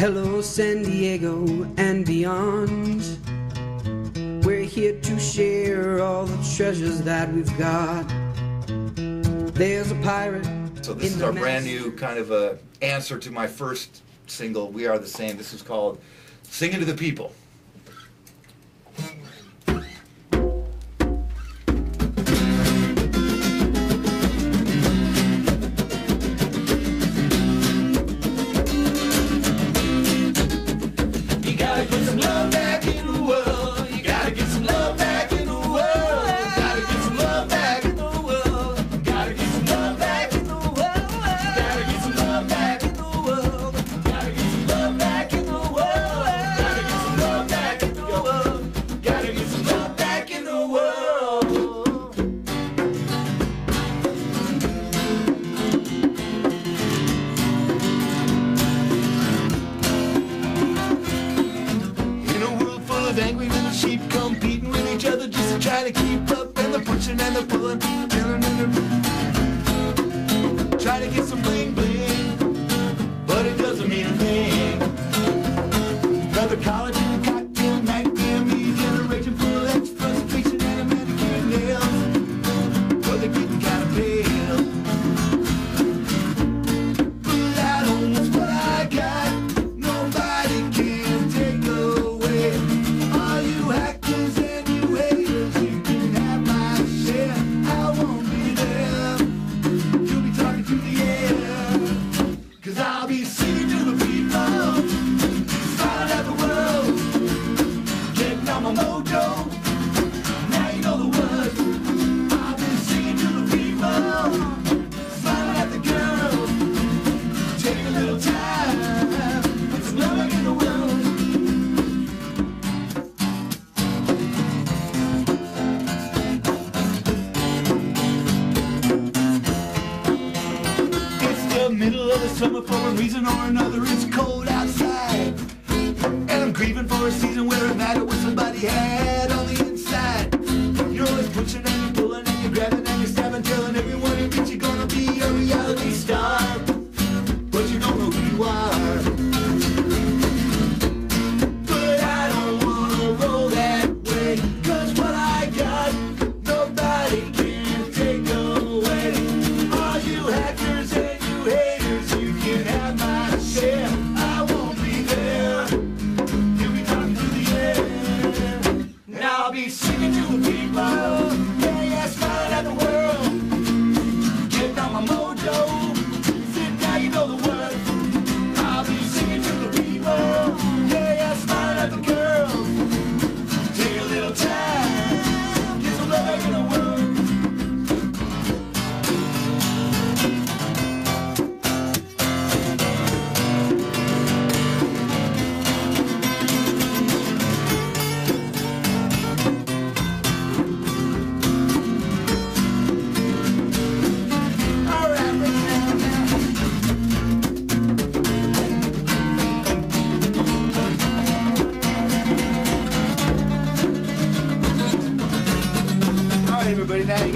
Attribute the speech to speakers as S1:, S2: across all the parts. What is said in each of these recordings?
S1: Hello, San Diego and beyond. We're here to share all the treasures that we've got. There's a pirate.
S2: So this is our brand new kind of a answer to my first single, "We Are the Same." This is called "Singing to the People." middle of the summer for a reason or another. It's cold outside. And I'm grieving for a season where it mattered what somebody had on the inside.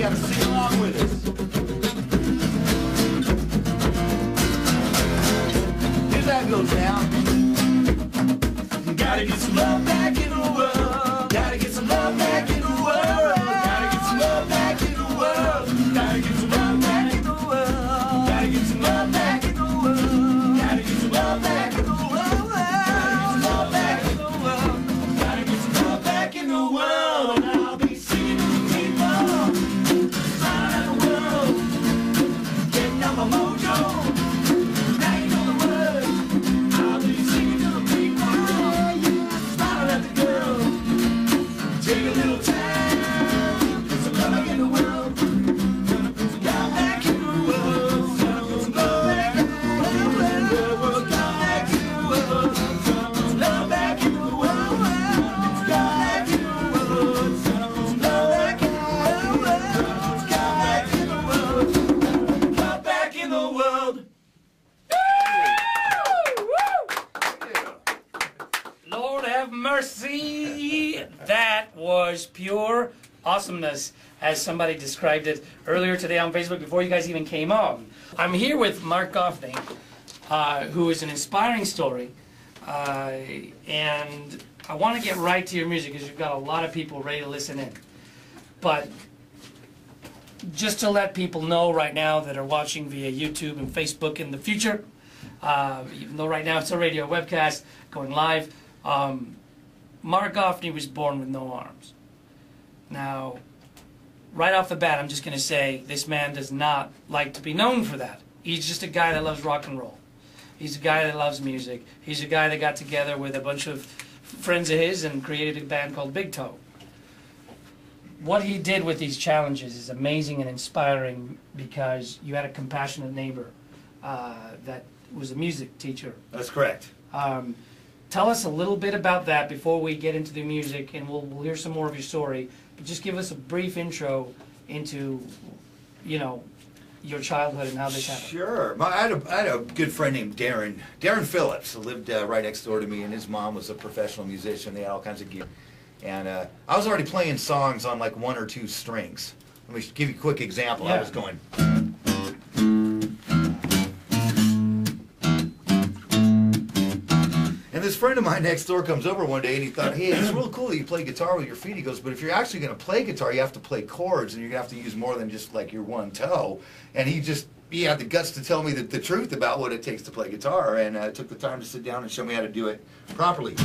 S2: gotta sing along with us. That goes down, Gotta get some love back in the world.
S3: was pure awesomeness, as somebody described it earlier today on Facebook before you guys even came on. I'm here with Mark Goffeney, uh, who is an inspiring story, uh, and I want to get right to your music because you've got a lot of people ready to listen in. But just to let people know right now that are watching via YouTube and Facebook in the future, uh, even though right now it's a radio webcast going live, um, Mark Goffeney was born with no arms. Now, right off the bat, I'm just going to say this man does not like to be known for that. He's just a guy that loves rock and roll. He's a guy that loves music. He's a guy that got together with a bunch of friends of his and created a band called Big Toe. What he did with these challenges is amazing and inspiring because you had a compassionate neighbor uh, that was a music teacher.
S2: That's correct.
S3: Um, tell us a little bit about that before we get into the music, and we'll, we'll hear some more of your story. Just give us a brief intro into, you know, your childhood and how this happened.
S2: Sure. My, I, had a, I had a good friend named Darren. Darren Phillips who lived uh, right next door to me, and his mom was a professional musician. They had all kinds of gear. And uh, I was already playing songs on like one or two strings. Let me give you a quick example. I was going. Friend of mine next door comes over one day and he thought, hey, it's real cool that you play guitar with your feet. He goes, but if you're actually going to play guitar, you have to play chords and you're going to have to use more than just like your one toe. And he just, he had the guts to tell me the, the truth about what it takes to play guitar and uh, took the time to sit down and show me how to do it properly.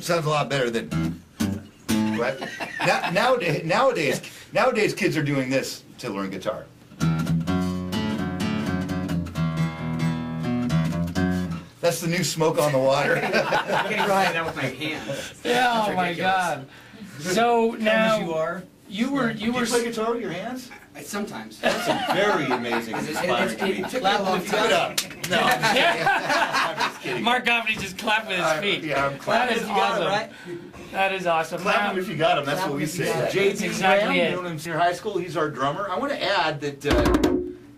S2: Sounds a lot better than. Right? Now, nowadays, nowadays, nowadays, kids are doing this to learn guitar. That's the new smoke on the water.
S4: I'm gonna try that with my hands.
S3: Yeah, oh my
S4: ridiculous.
S3: God. So now
S4: you are.
S3: you were you were
S2: guitar with your hands?
S4: I- Sometimes.
S2: That's a very amazing,
S4: It's-
S2: inspiring to me.
S4: it took me a long
S2: Give it up. No, I'm just kidding. I'm just kidding.
S3: Mark Goffeney just clapped with his
S2: I-
S3: feet.
S2: yeah, I'm
S3: That
S2: clapping.
S3: is
S4: You got it,
S3: awesome.
S4: right?
S3: That is awesome.
S2: Clap
S3: Now-
S2: him if you got him. That's
S4: Clap
S2: what
S4: him
S2: we
S4: if you
S2: say.
S4: got it.
S2: JB
S3: That's exactly
S2: Graham,
S3: it.
S2: known him in senior high school. He's our drummer. I want to add that uh,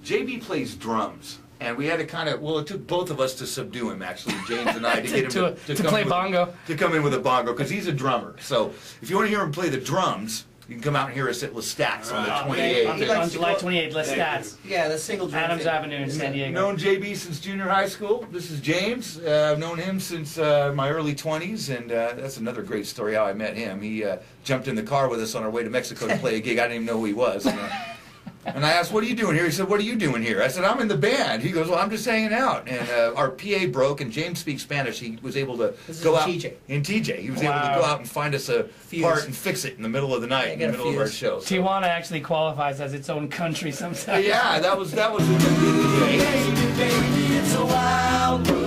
S2: JB plays drums. And we had to kind of, well, it took both of us to subdue him, actually, James and I, to, get him
S3: To-
S2: to,
S3: to
S2: come
S3: play
S2: with-
S3: bongo.
S2: To come in with a bongo, because he's a drummer. So if you want to hear him play the drums, you can come out and hear us at Lestats on the 28th.
S3: on,
S4: He
S3: on July 28th, Lestat's.
S4: Yeah, the single drum
S3: Adams
S4: thing.
S3: Avenue in San Diego.
S2: Known JB since junior high school. This is James. Uh, I've known him since uh, my early 20s, and uh, that's another great story how I met him. He uh, jumped in the car with us on our way to Mexico to play a gig. I didn't even know who he was. And, uh, and I asked, "What are you doing here?" He said, "What are you doing here?" I said, "I'm in the band." He goes, "Well, I'm just hanging out." And uh, our PA broke, and James speaks Spanish. He was able to
S4: This
S2: go
S4: in
S2: out
S4: TJ.
S2: in TJ. He was able to go out and find us a
S4: Fuse.
S2: part and fix it in the middle of the night, in
S4: get
S2: the middle of our
S4: fuse.
S2: show. So-
S3: Tijuana actually qualifies as its own country sometimes.
S2: yeah, that was that was.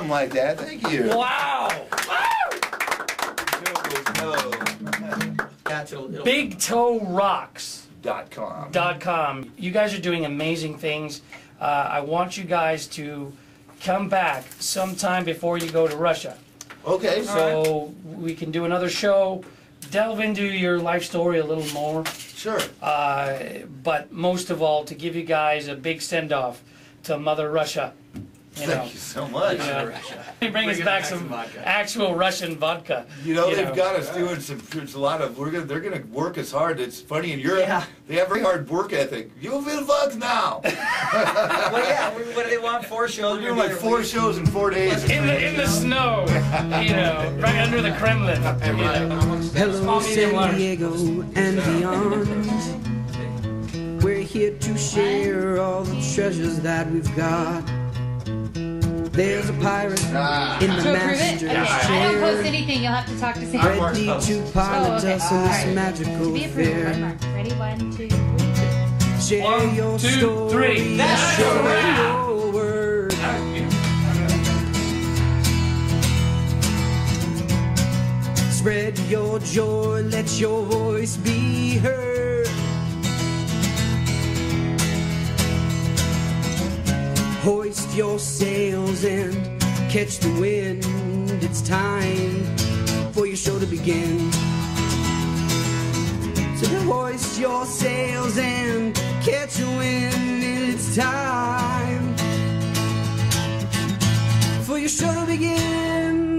S2: Something like that. Thank you.
S3: Wow!
S4: Yeah, it'll, it'll
S3: Big Toe Rocks.
S2: Dot com.
S3: dot com. You guys are doing amazing things. Uh, I want you guys to come back sometime before you go to Russia.
S2: Okay, so
S3: So we can do another show, delve into your life story a little more.
S2: sure.
S3: Uh, but most of all, to give you guys a big send off to Mother Russia. You know,
S2: Thank you so much.
S3: Yeah.
S4: Russia.
S3: bring, bring us back
S4: back
S3: some
S4: some vodka.
S3: actual Russian vodka.
S2: You know
S3: You
S2: they've
S3: know.
S2: got us doing some. There's a lot of. We're gonna. They're gonna work us hard. It's funny in Europe.
S4: Yeah.
S2: They have very hard work ethic. You will fuck now.
S4: Well, yeah, we- what do they want? Four shows?
S2: We're doing like four shows in four days.
S3: In the in the snow, you know, right under the Kremlin. You.
S1: Hello,
S3: Small, medium, large.
S1: San Diego and beyond. We're here to share all the treasures that we've got. There's a pirate ah. in the
S5: To approve it?
S1: master's
S5: Okay. I don't post anything. You'll have to talk to Sam.
S1: ready to pilot
S5: Oh, okay.
S1: us on this
S5: Alright.
S1: magical
S5: To be approved. Right,
S1: affair.
S5: Mark. Ready? One, two, three.
S1: Share
S3: One,
S1: your
S3: two,
S1: story,
S3: three. That's a
S1: share your word. Spread your joy, let your voice be heard. Hoist your sails and catch the wind. It's time for your show to begin. So hoist your sails and catch the wind. It's time for
S6: your show to begin.